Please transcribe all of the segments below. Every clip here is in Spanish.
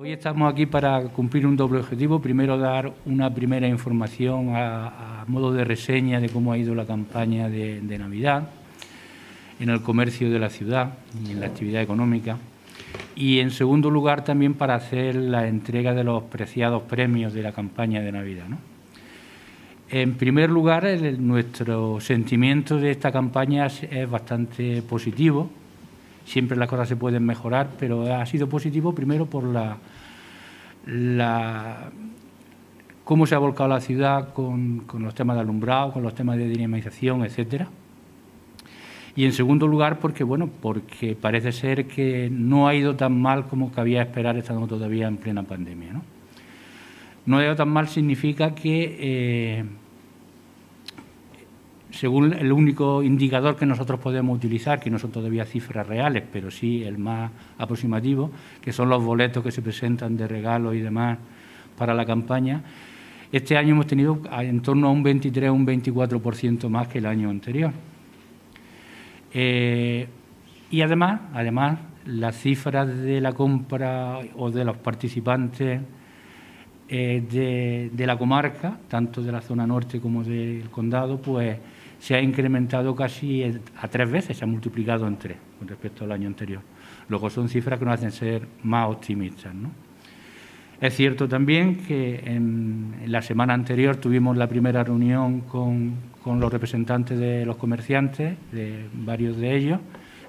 Hoy estamos aquí para cumplir un doble objetivo. Primero, dar una primera información a, modo de reseña de cómo ha ido la campaña de, Navidad en el comercio de la ciudad y en la actividad económica. Y en segundo lugar, también para hacer la entrega de los preciados premios de la campaña de Navidad. En primer lugar, nuestro sentimiento de esta campaña es bastante positivo siempre las cosas se pueden mejorar, pero ha sido positivo primero por la, cómo se ha volcado la ciudad con, los temas de alumbrado, con los temas de dinamización, etcétera. Y en segundo lugar, porque bueno, porque parece ser que no ha ido tan mal como cabía esperar estando todavía en plena pandemia. No, no ha ido tan mal significa que eh, según el único indicador que nosotros podemos utilizar, que no son todavía cifras reales, pero sí el más aproximativo, que son los boletos que se presentan de regalo y demás para la campaña, este año hemos tenido en torno a un 23 o un 24% más que el año anterior. Eh, y además, además, las cifras de la compra o de los participantes eh, de, la comarca, tanto de la zona norte como del condado, pues se ha incrementado casi a tres veces, se ha multiplicado en tres con respecto al año anterior. Luego son cifras que nos hacen ser más optimistas. ¿no? Es cierto también que en, la semana anterior tuvimos la primera reunión con, con, los representantes de los comerciantes, de varios de ellos,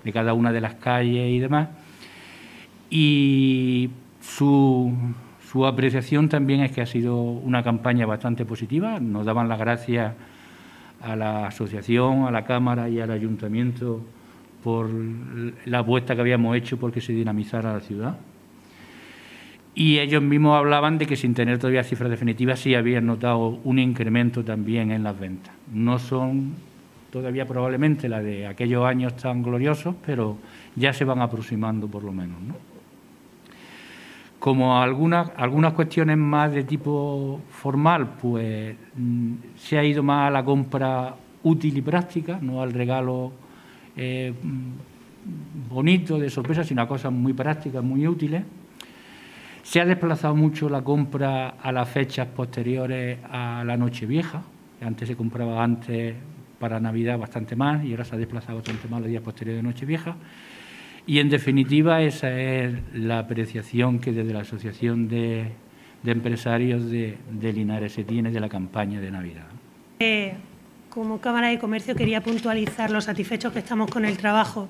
de cada una de las calles y demás, y su, su apreciación también es que ha sido una campaña bastante positiva, nos daban las gracias a la asociación, a la Cámara y al Ayuntamiento por la apuesta que habíamos hecho porque se dinamizara la ciudad. Y ellos mismos hablaban de que sin tener todavía cifras definitivas sí habían notado un incremento también en las ventas. No son todavía probablemente la de aquellos años tan gloriosos, pero ya se van aproximando por lo menos. ¿no? Como algunas, algunas cuestiones más de tipo formal, pues mm, se ha ido más a la compra útil y práctica, no al regalo eh, mm, bonito de sorpresa, sino a cosas muy prácticas, muy útiles. Se ha desplazado mucho la compra a las fechas posteriores a la Nochevieja. Antes se compraba antes para Navidad bastante más y ahora se ha desplazado bastante más los días posteriores de Nochevieja. Y en definitiva esa es la apreciación que desde la Asociación de, Empresarios de, Linares se tiene de la campaña de Navidad. Eh, como Cámara de Comercio quería puntualizar lo satisfechos que estamos con el trabajo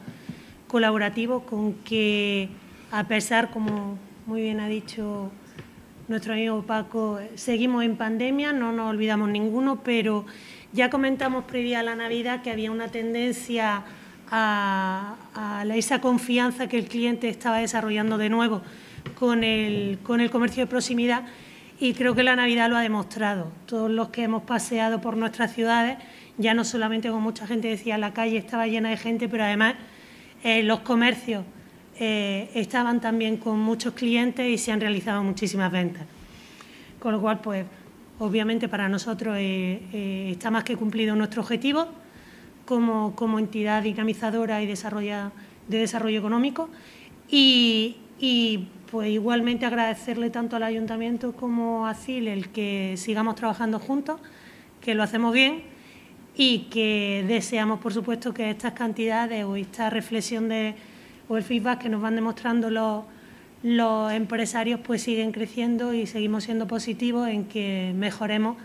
colaborativo, con que a pesar, como muy bien ha dicho nuestro amigo Paco, seguimos en pandemia, no nos olvidamos ninguno, pero ya comentamos previa a la Navidad que había una tendencia a, esa confianza que el cliente estaba desarrollando de nuevo con el, con el comercio de proximidad y creo que la Navidad lo ha demostrado. Todos los que hemos paseado por nuestras ciudades, ya no solamente como mucha gente decía, la calle estaba llena de gente, pero además eh, los comercios eh, estaban también con muchos clientes y se han realizado muchísimas ventas. Con lo cual, pues, obviamente para nosotros eh, está más que cumplido nuestro objetivo como, entidad dinamizadora y de desarrollo económico. Y, pues igualmente agradecerle tanto al Ayuntamiento como a CIL el que sigamos trabajando juntos, que lo hacemos bien y que deseamos, por supuesto, que estas cantidades o esta reflexión de, o el feedback que nos van demostrando los, los empresarios pues siguen creciendo y seguimos siendo positivos en que mejoremos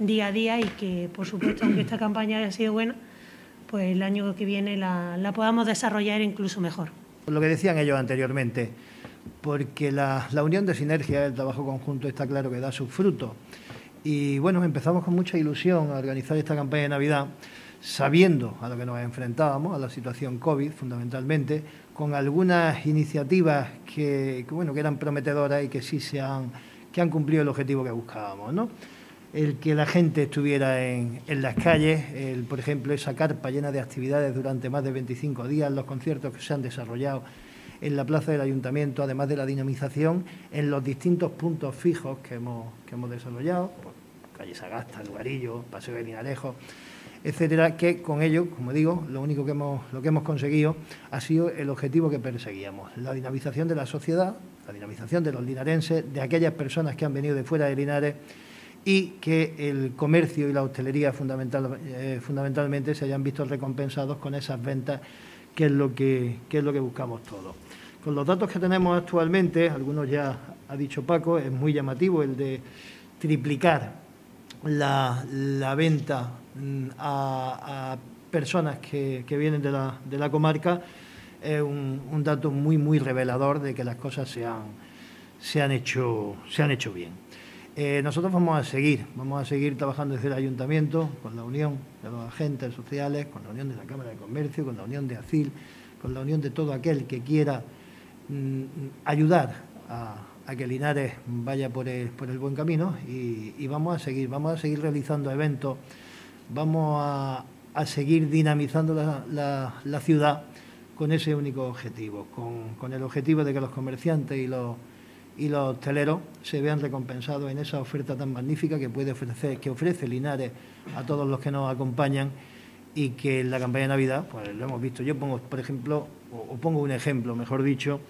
día a día y que, por supuesto, aunque esta campaña haya sido buena, pues el año que viene la, podamos desarrollar incluso mejor. Lo que decían ellos anteriormente, porque la, unión de sinergia, el trabajo conjunto está claro que da sus frutos. Y bueno, empezamos con mucha ilusión a organizar esta campaña de Navidad, sabiendo a lo que nos enfrentábamos, a la situación COVID fundamentalmente, con algunas iniciativas que, que bueno, que eran prometedoras y que sí se han, que han cumplido el objetivo que buscábamos. ¿no? El que la gente estuviera en, las calles, el, por ejemplo, esa carpa llena de actividades durante más de 25 días, los conciertos que se han desarrollado en la plaza del ayuntamiento, además de la dinamización en los distintos puntos fijos que hemos, que hemos desarrollado, pues, calle Lugarillo, Paseo de Linarejo, etcétera, que con ello, como digo, lo único que hemos, lo que hemos conseguido ha sido el objetivo que perseguíamos, la dinamización de la sociedad, la dinamización de los linarenses, de aquellas personas que han venido de fuera de Linares y que el comercio y la hostelería eh, fundamentalmente se hayan visto recompensados con esas ventas, que es lo que, buscamos todos. Con los datos que tenemos actualmente, algunos ya ha dicho Paco, es muy llamativo el de triplicar la, venta mm, a, personas que, vienen de la, comarca, es un, dato muy, muy revelador de que las cosas se han hecho bien. Eh, nosotros vamos a seguir, vamos a seguir trabajando desde el ayuntamiento, con la unión de los agentes sociales, con la unión de la Cámara de Comercio, con la unión de ACIL, con la unión de todo aquel que quiera mm, ayudar a, que Linares vaya por el, buen camino y, vamos a seguir, vamos a seguir realizando eventos, vamos a, seguir dinamizando la, ciudad con ese único objetivo, con el objetivo de que los comerciantes y los y los hosteleros se vean recompensados en esa oferta tan magnífica que puede ofrecer, que ofrece Linares a todos los que nos acompañan y que en la campaña de Navidad, pues lo hemos visto. Yo pongo, por ejemplo, o, pongo un ejemplo, mejor dicho,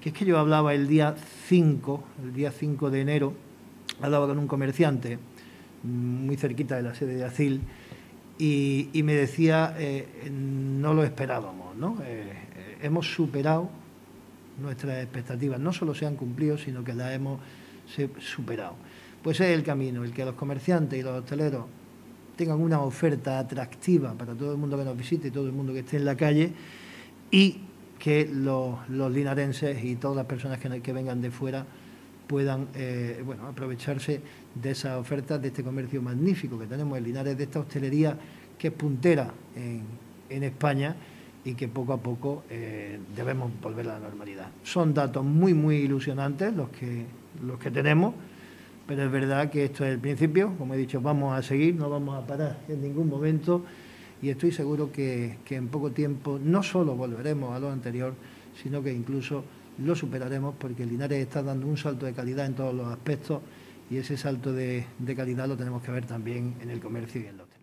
que es que yo hablaba el día 5, el día 5 de enero, hablaba con un comerciante muy cerquita de la sede de Acil y, me decía, eh, no lo esperábamos, ¿no? Eh, eh, hemos superado nuestras expectativas no solo se han cumplido, sino que las hemos superado. Pues es el camino, el que los comerciantes y los hosteleros tengan una oferta atractiva para todo el mundo que nos visite y todo el mundo que esté en la calle y que los, linarenses y todas las personas que, vengan de fuera puedan eh, bueno, aprovecharse de esas ofertas, de este comercio magnífico que tenemos en Linares, de esta hostelería que es puntera en España y que poco a poco eh, debemos volver a la normalidad. Son datos muy, muy ilusionantes los que, los que tenemos, pero es verdad que esto es el principio, como he dicho, vamos a seguir, no vamos a parar en ningún momento y estoy seguro que, en poco tiempo no solo volveremos a lo anterior, sino que incluso lo superaremos porque Linares está dando un salto de calidad en todos los aspectos y ese salto de, de calidad lo tenemos que ver también en el comercio y en hostelería.